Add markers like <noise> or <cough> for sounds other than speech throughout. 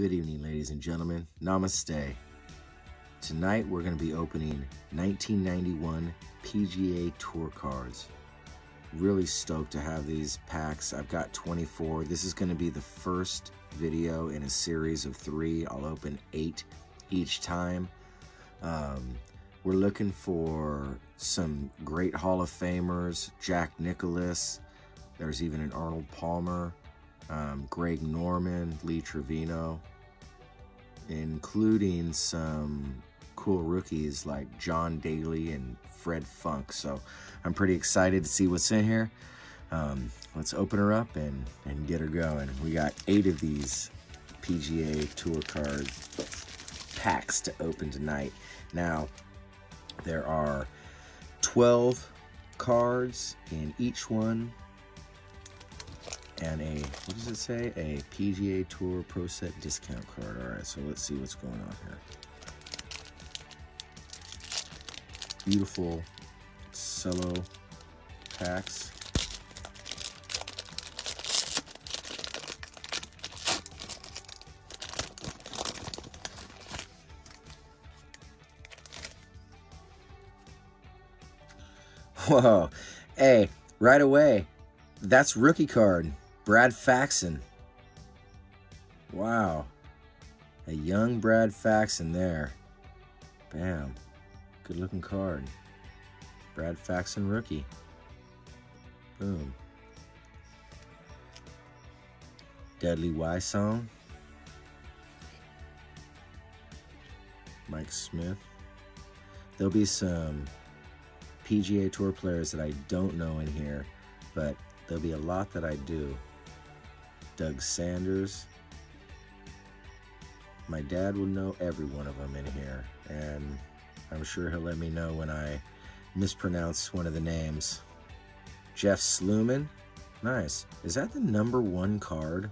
Good evening, ladies and gentlemen. Namaste. Tonight we're going to be opening 1991 PGA Tour cards. Really stoked to have these packs. I've got 24. This is going to be the first video in a series of three. I'll open eight each time. Um, we're looking for some great Hall of Famers, Jack Nicklaus. There's even an Arnold Palmer, um, Greg Norman, Lee Trevino, including some cool rookies like John Daly and Fred Funk. So I'm pretty excited to see what's in here. Um, let's open her up and, and get her going. We got eight of these PGA Tour card packs to open tonight. Now, there are 12 cards in each one and a, what does it say? A PGA Tour Pro Set discount card. All right, so let's see what's going on here. Beautiful cello packs. Whoa. Hey, right away. That's rookie card. Brad Faxon. Wow. A young Brad Faxon there. Bam. Good looking card. Brad Faxon rookie. Boom. Dudley Wysong. Mike Smith. There'll be some PGA Tour players that I don't know in here, but there'll be a lot that I do. Doug Sanders. My dad will know every one of them in here, and I'm sure he'll let me know when I mispronounce one of the names. Jeff Sluman. Nice. Is that the number one card?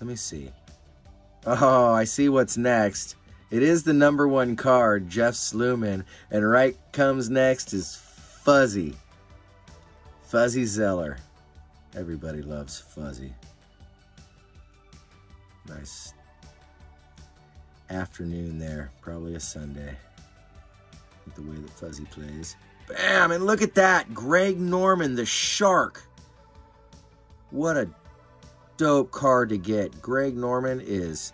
Let me see. Oh, I see what's next. It is the number one card, Jeff Sluman, and right comes next is Fuzzy. Fuzzy Zoeller. Everybody loves Fuzzy. Nice afternoon there. Probably a Sunday. With the way that Fuzzy plays. Bam! And look at that! Greg Norman, the Shark. What a dope card to get. Greg Norman is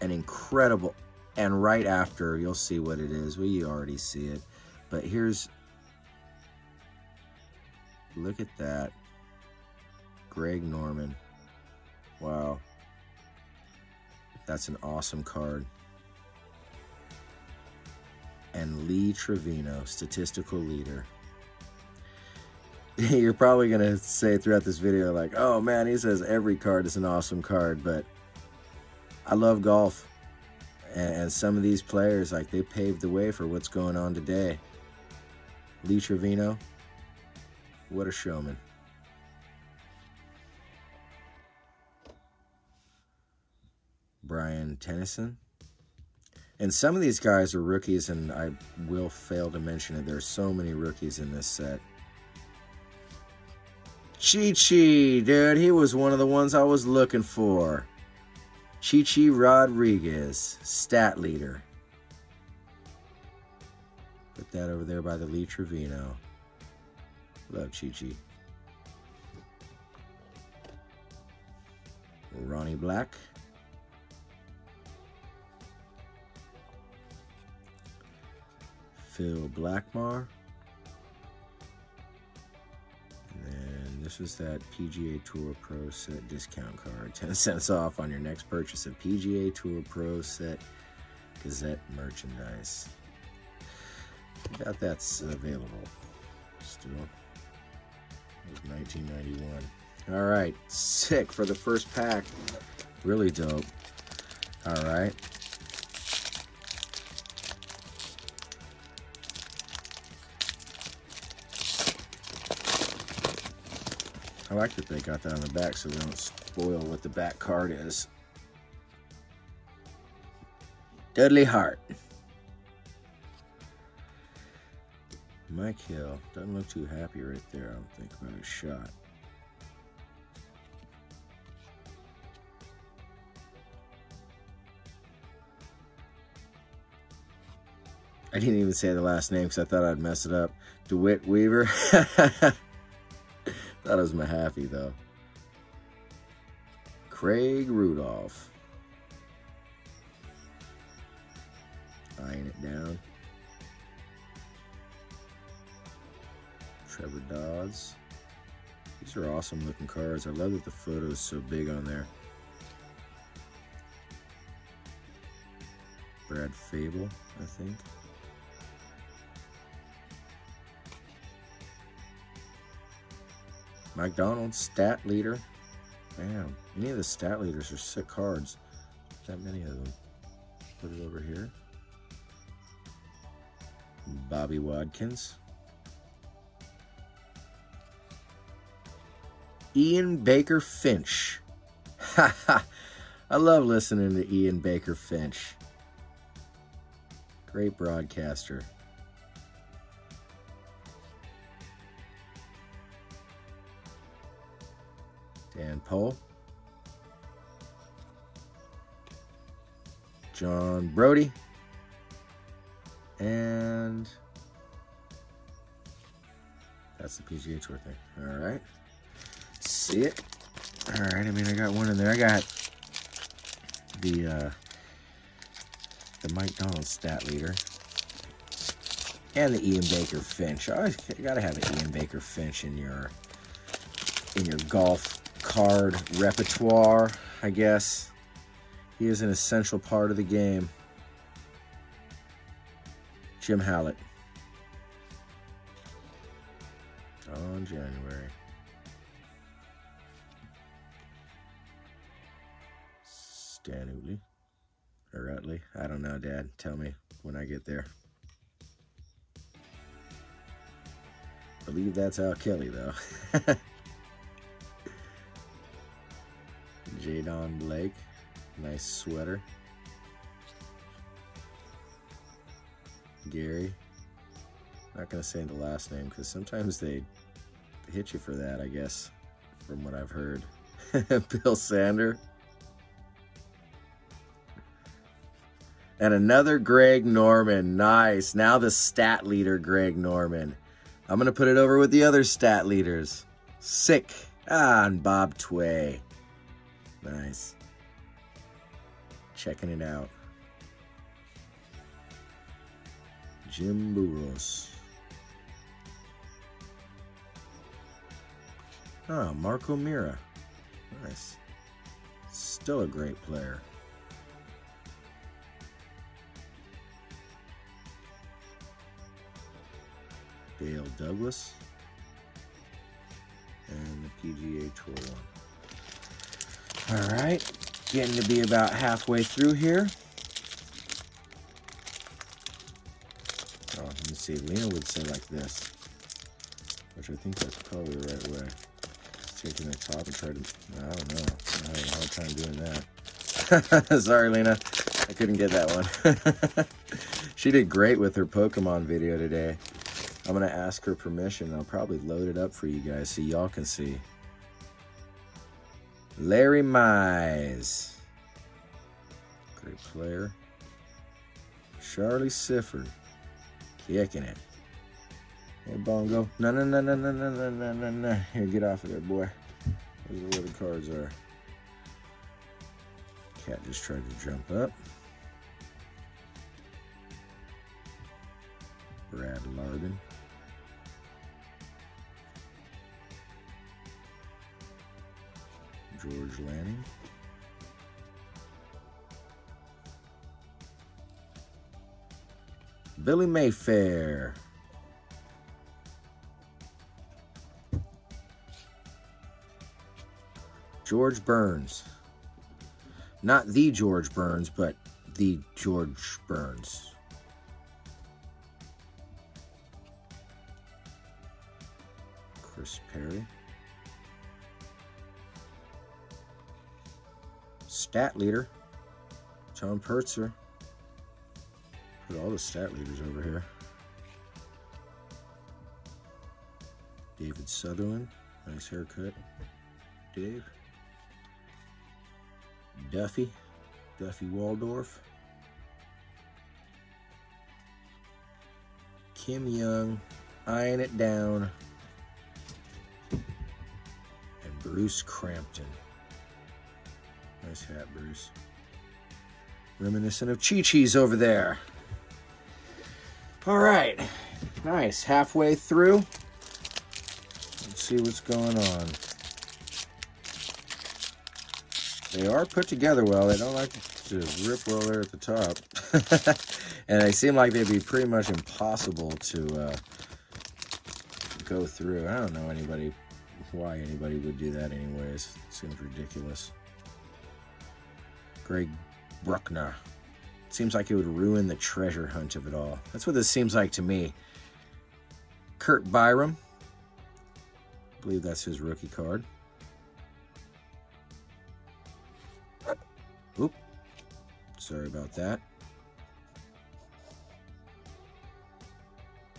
an incredible... And right after, you'll see what it is. Well, you already see it. But here's Look at that. Greg Norman. Wow. That's an awesome card. And Lee Trevino, statistical leader. <laughs> You're probably going to say throughout this video, like, oh man, he says every card is an awesome card, but I love golf. And, some of these players, like, they paved the way for what's going on today. Lee Trevino, what a showman. Brian Tennyson. And some of these guys are rookies, and I will fail to mention it. There are so many rookies in this set. Chi Chi, dude, he was one of the ones I was looking for. Chi Chi Rodriguez, stat leader. Put that over there by the Lee Trevino. Love Chi Chi. Ronnie Black. Phil Blackmar. And this is that PGA Tour Pro Set discount card. <laughs> 10 cents off on your next purchase of PGA Tour Pro Set Gazette merchandise. Got that's available still. It was 1991. All right, sick for the first pack. Really dope. All right. I like that they got that on the back so they don't spoil what the back card is. Dudley Hart. Mike Hill. Doesn't look too happy right there, I don't think, about his shot. I didn't even say the last name because I thought I'd mess it up. DeWitt Weaver. <laughs> it was Mahaffey, though. Craig Rudolph. Eyeing it down. Trevor Dodds. These are awesome looking cards. I love that the photo is so big on there. Brad Fabel, I think. McDonald's stat leader. Damn, any of the stat leaders are sick cards. That many of them. Put it over here. Bobby Wadkins. Ian Baker Finch. Ha <laughs> ha. I love listening to Ian Baker Finch. Great broadcaster. Pohl. John Brodie. And that's the PGA Tour thing. All right. See it? All right. I mean, I got one in there. I got the uh, the Mike Donald stat leader and the Ian Baker Finch. I gotta have an Ian Baker Finch in your in your golf card repertoire, I guess. He is an essential part of the game. Jim Hallett. On January. Stan Utley. Or Utley. I don't know, Dad. Tell me when I get there. believe that's Al Kelly, though. <laughs> Jay Don Blake. Nice sweater. Gary. Not going to say the last name because sometimes they hit you for that, I guess, from what I've heard. <laughs> Bill Sander. And another Greg Norman. Nice. Now the stat leader, Greg Norman. I'm going to put it over with the other stat leaders. Sick. Ah, and Bob Tway. Nice. Checking it out. Jim Booros. Ah, Mark O'Meara. Nice. Still a great player. Dale Douglas. And the PGA Tour one. All right, getting to be about halfway through here. Oh, let me see. Lena would say like this, which I think that's probably the right way. Just taking the top and try to, I don't know. I'm having a hard time doing that. <laughs> Sorry, Lena. I couldn't get that one. <laughs> she did great with her Pokemon video today. I'm to ask her permission. I'll probably load it up for you guys so y'all can see. Larry Mize. Great player. Charlie Sifford. Kicking it. Hey, Bongo. No, no, no, no, no, no, no, no, no. Here, get off of there, boy. Those are where the cards are. Cat just tried to jump up. Brad Larden. George Lanning. Billy Mayfair. George Burns. Not the George Burns, but the George Burns. Chris Perry. Stat leader, John Purtzer. Put all the stat leaders over here. David Sutherland, nice haircut. Dave. Duffy, Duffy Waldorf. Kim Young eyeing it down. And Bruce Crampton. Nice hat, Bruce. Reminiscent of Chi Chi's over there. All right. Nice. Halfway through. Let's see what's going on. They are put together well. They don't like to rip well they're at the top. <laughs> and they seem like they'd be pretty much impossible to uh, go through. I don't know anybody why anybody would do that anyways. It seems ridiculous. Greg Bruckner. Seems like it would ruin the treasure hunt of it all. That's what this seems like to me. Curt Byrum. I believe that's his rookie card. Oop. Sorry about that.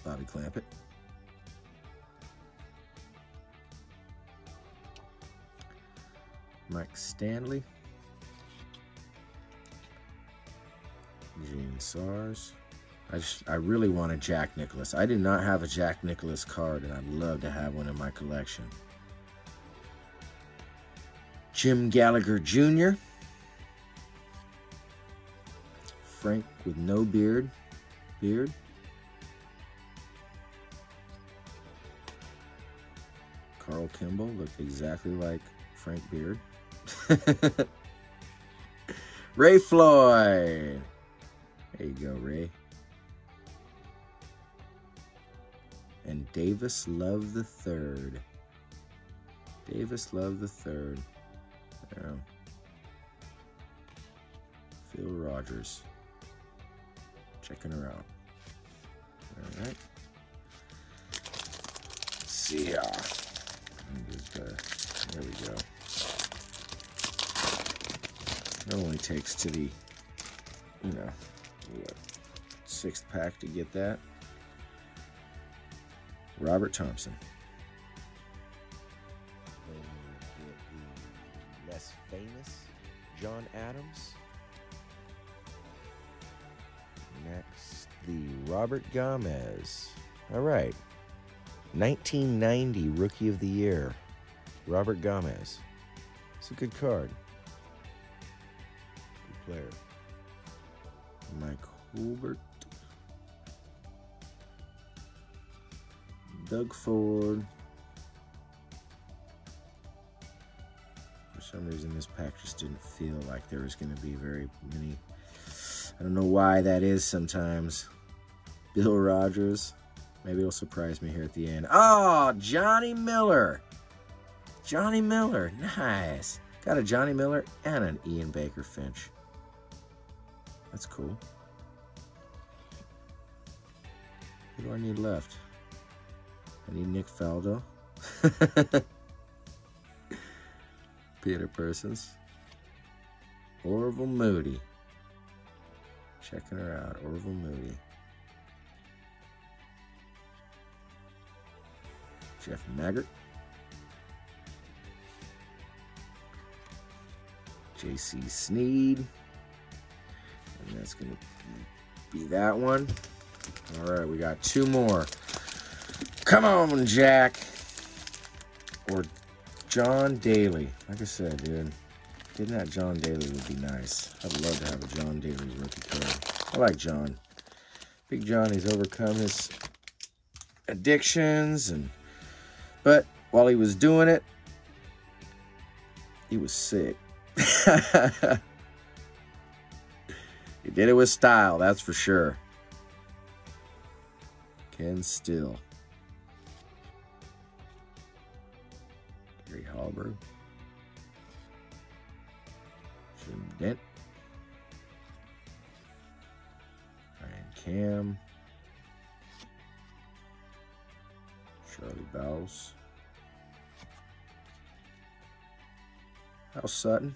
Bobby Clampett. Mike Stanley. Gene Sauers. I just, I really want a Jack Nicklaus. I did not have a Jack Nicklaus card, and I'd love to have one in my collection. Jim Gallagher Jr. Frank with no beard. Beard. Carl Kimball looked exactly like Frank Beard. <laughs> Ray Floyd. There you go, Ray. And Davis Love the Third. Davis Love the Third. Phil Rogers. Checking her out. All right. Let's see ya. Just, uh, there we go. It only takes to the, you know, what, sixth pack to get that. Robert Thompson. the less famous John Adams. Next, the Robert Gamez. All right. 1990 Rookie of the Year, Robert Gamez. It's a good card. Good player. Mike Hulbert. Doug Ford. For some reason, this pack just didn't feel like there was going to be very many. I don't know why that is sometimes. Bill Rogers. Maybe it'll surprise me here at the end. Oh, Johnny Miller. Johnny Miller. Nice. Got a Johnny Miller and an Ian Baker Finch. That's cool. Who do I need left? I need Nick Faldo. <laughs> Peter Persons. Orville Moody. Checking her out. Orville Moody. Jeff Maggart. J.C. Snead. That's to be that one. All right, we got two more. Come on, Jack. Or John Daly. Like I said, dude. Getting that John Daly would be nice. I'd love to have a John Daly rookie card. I like John. Big John, he's overcome his addictions and but while he was doing it, he was sick. <laughs> he did it with style, that's for sure. Ken Still. Gary Hallberg. Jim Dent. Ryan Cam. Charlie Bowles. Hal Sutton.